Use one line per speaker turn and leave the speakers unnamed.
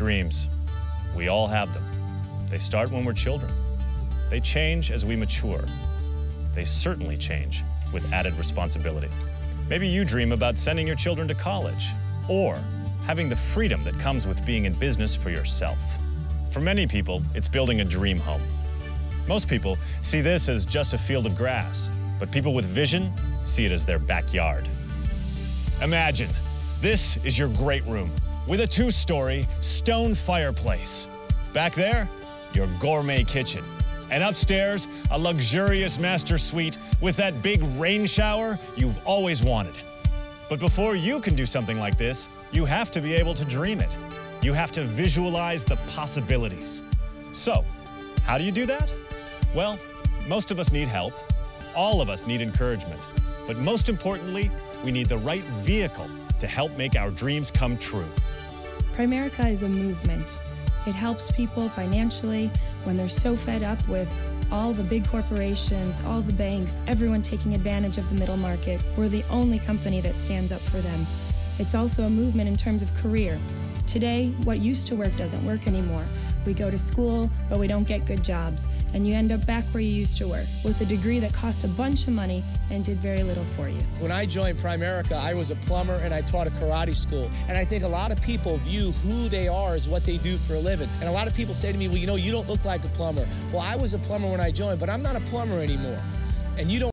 Dreams. We all have them. They start when we're children. They change as we mature. They certainly change with added responsibility. Maybe you dream about sending your children to college or having the freedom that comes with being in business for yourself. For many people, it's building a dream home. Most people see this as just a field of grass, but people with vision see it as their backyard. Imagine this is your great room with a two story stone fireplace. Back there, your gourmet kitchen. And upstairs, a luxurious master suite with that big rain shower you've always wanted. But before you can do something like this, you have to be able to dream it. You have to visualize the possibilities. So, how do you do that? Well, most of us need help. All of us need encouragement. But most importantly, we need the right vehicle to help make our dreams come true.
Primerica is a movement. It helps people financially when they're so fed up with all the big corporations, all the banks, everyone taking advantage of the middle market. We're the only company that stands up for them. It's also a movement in terms of career. Today, what used to work doesn't work anymore. We go to school, but we don't get good jobs, and you end up back where you used to work with a degree that cost a bunch of money and did very little for you.
When I joined Primerica, I was a plumber and I taught a karate school. And I think a lot of people view who they are as what they do for a living. And a lot of people say to me, well, you know, you don't look like a plumber. Well, I was a plumber when I joined, but I'm not a plumber anymore. And you don't